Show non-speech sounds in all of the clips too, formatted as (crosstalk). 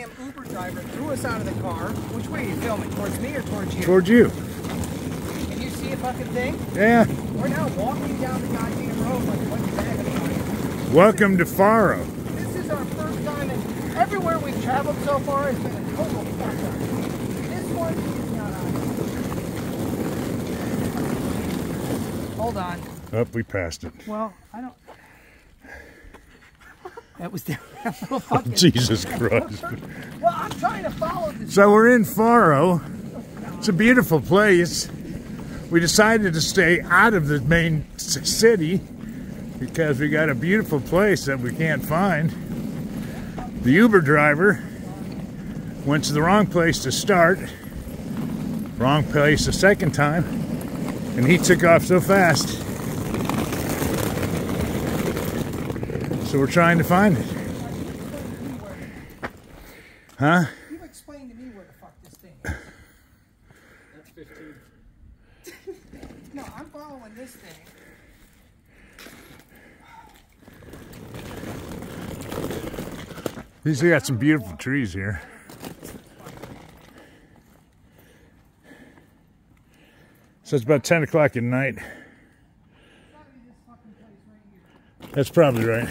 Uber driver threw us out of the car. Which way are you filming? Towards me or towards you? Towards you. Can you see a fucking thing? Yeah. We're now walking down the goddamn road like a bunch of vagabonds. Welcome to Faro. This is our first time, and everywhere we've traveled so far has been a total. This one is not on. Hold on. Up, we passed it. Well, I don't. That was the little (laughs) (laughs) oh, fucking. Jesus (laughs) Christ. Well, I'm trying to follow this. So we're in Faro. It's a beautiful place. We decided to stay out of the main city because we got a beautiful place that we can't find. The Uber driver went to the wrong place to start, wrong place the second time, and he took off so fast. So we're trying to find it. Huh? You explain to me where the fuck this thing is. That's 15. No, I'm following this thing. These got some beautiful trees here. So it's about 10 o'clock at night. That's probably right.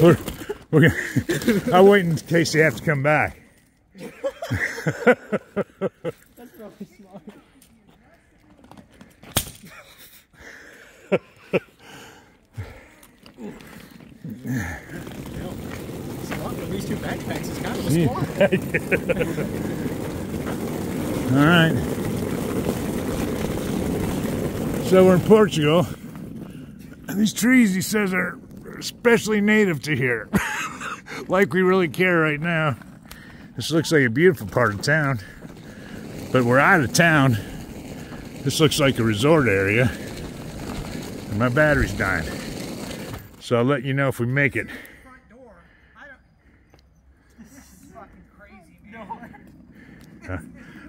we're, we're gonna, I'll wait in case you have to come back. That's probably smart. These two backpacks is kind of a. All right. So we're in Portugal. And these trees, he says, are especially native to here. (laughs) like we really care right now. This looks like a beautiful part of town. But we're out of town. This looks like a resort area. And my battery's dying. So I'll let you know if we make it.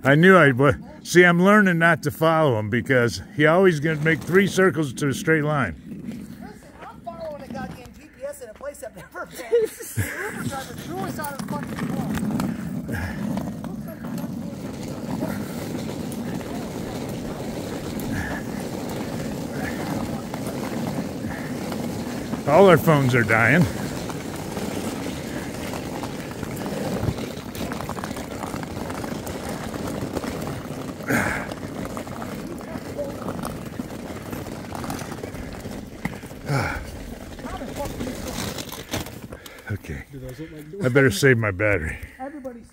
I. Knew I would. See, I'm learning not to follow him because he always gonna make three circles to a straight line. Listen, I'm following a goddamn GPS in a place I've never been. Uber driver threw us out of fucking car. All our phones are dying. Okay. Do those look like I better save my battery. Everybody's